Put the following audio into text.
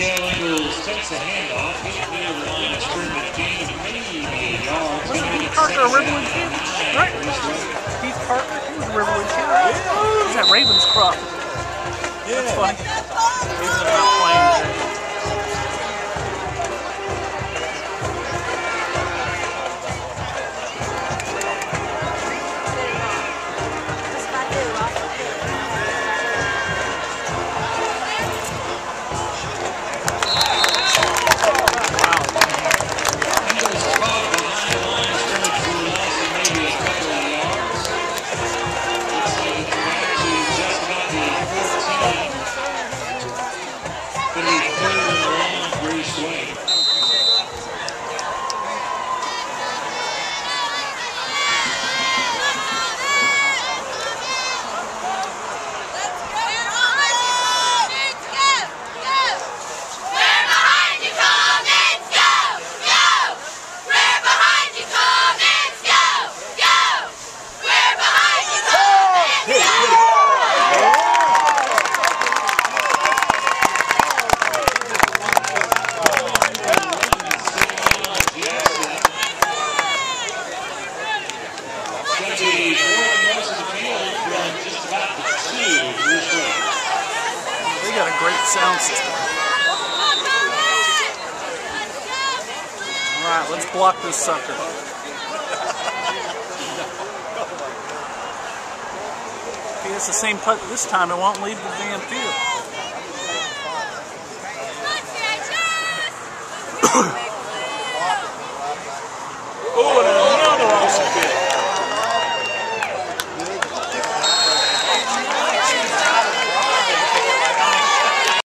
Dale Ingalls a handoff. He's near the line of scrimmage. Parker a Riverwood kid? Right. Pete Parker, he was a Riverwood kid. Yeah. He's at Ravenscroft. Yeah. That's funny. He's not playing. Yeah. They got a great sound system. All right, let's block this sucker. Okay, it's the same putt this time. It won't leave the damn field.